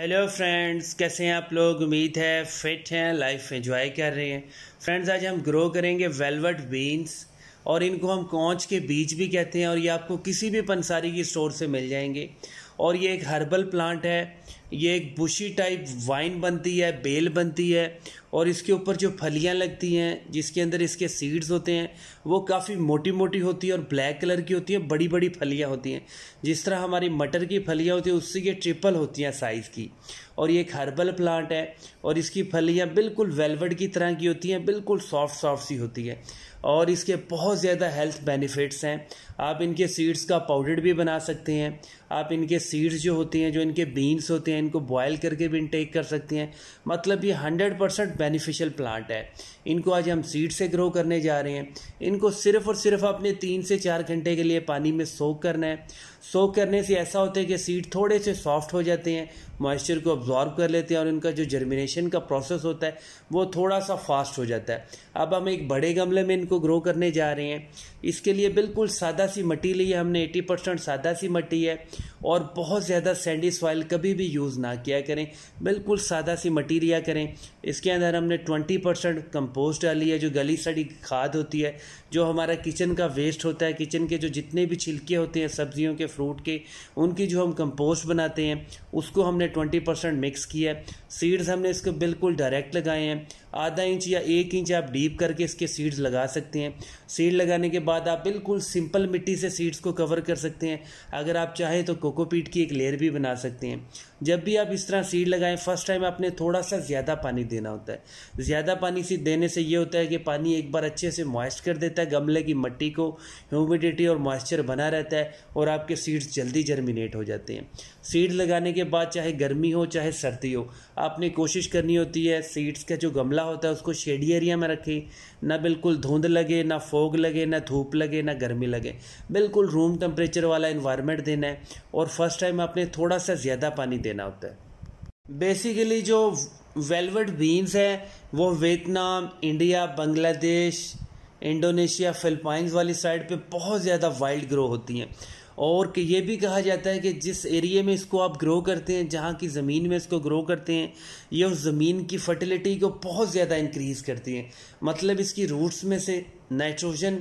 Hello friends کیسے ہیں آپ لوگ؟ امید ہے فٹ ہیں لائف انجوائے کر رہے ہیں. فرینڈز آج ہم گرو کریں گے ویلوٹ بینس اور ان کو ہم کونچ کے بیج بھی کہتے ہیں اور یہ آپ کو کسی بھی پنساری کی سٹور سے مل جائیں گے. اور یہ ایک ہربل پلانٹ ہے یہ ایک بشی ٹائپ وائن بنتی ہے، بیل بنتی ہے اور اس کے اوپر جو پھلیاں لگتی ہیں، جس کے اندر اس کے سیڈز ہوتے ہیں، وہ کافی موٹی موٹی ہوتی ہیں اور بلیک کلر کی ہوتی ہیں، بڑی بڑی پھلیاں ہوتی ہیں۔ جس طرح ہماری مٹر کی پھلیاں ہوتی ہیں، اس سے یہ ٹرپل ہوتی ہیں سائز کی۔ اور یہ ایک ہربل پلانٹ ہے اور اس کی پھلیاں بالکل ویلوڈ کی طرح کی ہوتی ہیں، بالکل سافٹ سافٹ سی ہوتی ہے اور اس کے بہت زیادہ ہیلتھ بینیفٹس ہیں۔ آپ ان کے سیڈز کا پاؤڈر بھی بنا سکتے ہیں۔ آپ ان کے سیڈز جو ہوتے ہیں، جو ان کے بینس ہوتے ہیں ان کو بوائل کر کے بھی انٹیک کر سکتے ہیں۔ مطلب یہ ہنڈریڈ پرسنٹ بینیفیشل پلانٹ ہے۔ ان کو آج ہم سیڈ سے گرو کرنے جا رہے ہیں۔ ان کو صرف اور صرف اپنے تین سے چار گھنٹے کے لیے پانی میں سوک کرنا ہے۔ سوک کرنے سے ایسا ہوتا ہے کہ سیڈ تھوڑے سے سافٹ ہو جاتے ہیں موائسچر کو ابزارو کر لیتے ہیں اور ان کا جو جرمینیشن کا پروسیس ہوتا ہے، وہ تھوڑا سا فاسٹ ہو جاتا ہے۔ اب ہم ایک بڑے گملے میں ان کو گرو کرنے جا رہے ہیں۔ اس کے لیے بالکل سادہ سی مٹی لی ہے ہم نے ایٹی پرسنٹ سادہ سی مٹی ہے۔ اور بہت زیادہ سینڈی سوائل کبھی بھی یوز نہ کیا کریں۔ بالکل سادہ سی مٹی لیا کریں۔ اس کے اندر ہم نے ٹونٹی پرسنٹ کمپوسٹ ڈالی ہے، جو گلی سڑی کھاد ہوتی ہے۔ جو ہمارا کچن کا ویسٹ ہوتا ہے۔ کچن کے جو جتنے بھی چھلکے ہوتے ہیں، سبزیوں کے فروٹ کے، ان کی جو ہم کمپوسٹ بناتے ہیں، اس کو ہم نے ٹونٹی پرسنٹ مکس کیا ہے۔ سیڈز ہم نے اس کو بالکل ڈائریکٹ لگائے ہیں۔ آدھا انچ یا ایک انچ آپ ڈیپ کر کے اس کے سیڈز لگا سکتے ہیں۔ سیڈ لگانے کے بعد آپ بالکل سمپل مٹی سے سیڈز کو کور کر سکتے ہیں۔ اگر آپ چاہیں تو کوکو پیٹ کی ایک لیئر بھی بنا سکتے ہیں۔ جب بھی آپ اس طرح سیڈ لگائیں فرسٹ ٹائم آپ نے تھوڑا سا زیادہ پانی دینا ہوتا ہے۔ زیادہ پانی سے دینے سے یہ ہوتا ہے کہ پانی ایک بار اچھے سے موائسٹ کر دیتا ہے، گملے کی مٹی کو ہیومیڈیٹی اور موائسچر بنا رہتا ہے اور آپ کے سیڈز جلدی جرمینیٹ ہو جاتے ہیں۔ سیڈ لگانے کے بعد چاہے گرمی ہو، چاہے سردی ہو، آپ نے کوشش کرنی ہوتی ہے سیڈز کا جو گملہ ہوتا ہے، اس کو شیڈی ایریا میں رکھیں۔ نہ بالکل دھند لگے، نہ فوگ لگے، نہ دھوپ لگے، نہ گرمی لگے۔ بالکل روم ٹمپریچر والا انوائرمنٹ دینا ہے اور فرسٹ ٹائم آپ نے تھوڑا سا زیادہ پانی دینا ہوتا ہے۔ بیسیکلی جو ویلوڈ بینز ہیں، وہ ویتنام، انڈیا، بنگلہ دیش، انڈونیشیا، فلپائنز والی سائڈ پہ بہت زیادہ وائلڈ گرو ہوتی ہیں۔ اور کہ یہ بھی کہا جاتا ہے کہ جس ایریے میں اس کو آپ گرو کرتے ہیں، جہاں کی زمین میں اس کو گرو کرتے ہیں، یہ اس زمین کی فرٹیلیٹی کو بہت زیادہ انکریز کرتی ہے مطلب اس کی روٹس میں سے نائٹروجن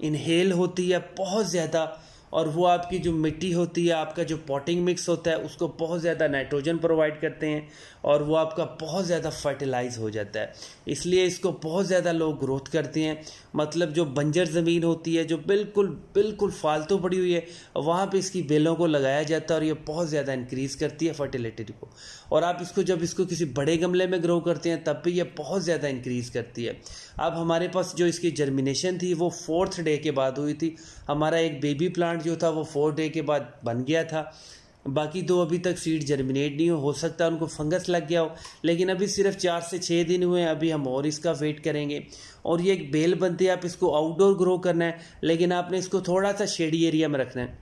انہیل ہوتی ہے، بہت زیادہ اور وہ آپ کی جو مٹی ہوتی ہے، آپ کا جو پوٹنگ مکس ہوتا ہے، اس کو بہت زیادہ نائٹروجن پرووائڈ کرتے ہیں اور وہ آپ کا بہت زیادہ فرٹیلائز ہو جاتا ہے۔ اس لیے اس کو بہت زیادہ لوگ گروتھ کرتے ہیں۔ مطلب جو بنجر زمین ہوتی ہے، جو بالکل بالکل فالتو پڑی ہوئی ہے، وہاں پہ اس کی بیلوں کو لگایا جاتا ہے اور یہ بہت زیادہ انکریز کرتی ہے فرٹیلیٹی کو۔ اور آپ اس کو، جب اس کو کسی بڑے گملے میں گرو کرتے ہیں، تب بھی یہ بہت زیادہ انکریز کرتی ہے۔ اب ہمارے پاس جو اس کی جرمینیشن تھی، وہ فورتھ ڈے کے بعد ہوئی تھی۔ ہمارا ایک بیبی پلانٹ جو تھا وہ فور ڈے کے بعد بن گیا تھا۔ باقی دو ابھی تک سیڈ جرمینیٹ نہیں ہو ہو سکتا ان کو فنگس لگ گیا ہو، لیکن ابھی صرف چار سے چھ دن ہوئے ہیں، ابھی ہم اور اس کا ویٹ کریں گے۔ اور یہ ایک بیل بنتی ہے آپ اس کو آؤٹ ڈور گرو کرنا ہے، لیکن آپ نے اس کو تھوڑا سا شیڈی ایریا میں رکھنا ہے۔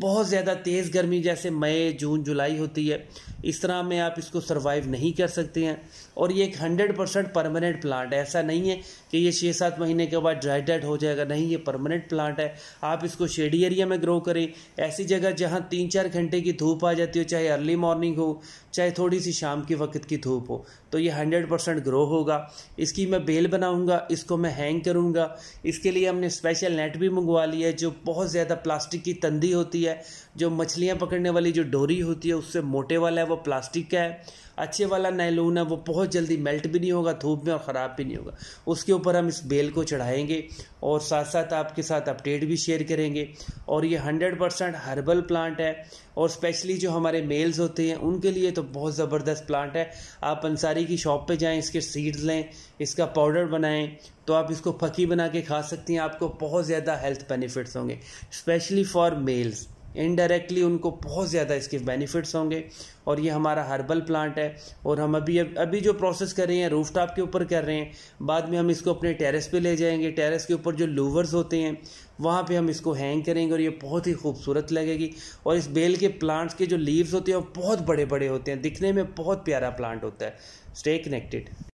بہت زیادہ تیز گرمی جیسے مئی، جون، جولائی ہوتی ہے۔ اس طرح میں آپ اس کو سروائیو نہیں کر سکتے ہیں۔ اور یہ ایک ہنڈریڈ پرسنٹ پرماننٹ پلانٹ ہے۔ ایسا نہیں ہے کہ یہ چھ سات مہینے کے بعد ڈرائی ڈیڈ ہو جائے گا۔ نہیں، یہ پرماننٹ پلانٹ ہے۔ آپ اس کو شیڈی ایریا میں گرو کریں۔ ایسی جگہ جہاں تین چار گھنٹے کی دھوپ آ جاتی ہو، چاہے ارلی مارننگ ہو، چاہے تھوڑی سی شام کے وقت کی دھوپ ہو، تو یہ ہنڈریڈ پرسنٹ گرو ہوگا۔ اس کی میں بیل بناؤں گا، اس کو میں ہینگ کروں گا۔ اس کے لیے ہم نے اسپیشل نیٹ بھی منگوا لی ہے، جو بہت زیادہ پلاسٹک کی تندی ہوتی ہے، جو مچھلیاں پکڑنے والی جو ڈوری ہوتی ہے، اس سے موٹے والا ہے۔ وہ پلاسٹک کا ہے، اچھے والا نیلون ہے، وہ بہت جلدی میلٹ بھی نہیں ہوگا، دھوپ میں اور خراب بھی نہیں ہوگا۔ اس کے اوپر ہم اس بیل کو چڑھائیں گے اور ساتھ ساتھ آپ کے ساتھ اپڈیٹ بھی شیئر کریں گے۔ اور یہ ہنڈریڈ پرسینٹ ہربل پلانٹ ہے اور اسپیشلی جو ہمارے میلز ہوتے ہیں، ان کے لیے تو بہت زبردست پلانٹ ہے۔ آپ انصاری کی شاپ پہ جائیں، اس کے سیڈز لیں، اس کا پاؤڈر بنائیں، تو آپ اس کو پھکی بنا کے کھا سکتی ہیں، آپ کو بہت زیادہ ہیلتھ بینیفٹس ہوں گے، اسپیشلی فار میلز۔ انڈائریکٹلی ان کو بہت زیادہ اس کے بینیفٹس ہوں گے اور یہ ہمارا ہربل پلانٹ ہے اور ہم ابھی ابھی جو پروسیس کر رہے ہیں روف ٹاپ کے اوپر کر رہے ہیں، بعد میں ہم اس کو اپنے ٹیرس پہ لے جائیں گے۔ ٹیرس کے اوپر جو لوورز ہوتے ہیں، وہاں پہ ہم اس کو ہینگ کریں گے اور یہ بہت ہی خوبصورت لگے گی۔ اور اس بیل کے پلانٹس کے جو لیوز ہوتے ہیں، وہ بہت بڑے بڑے ہوتے ہیں۔ دکھنے میں بہت پیارا پلانٹ ہوتا ہے۔ Stay connected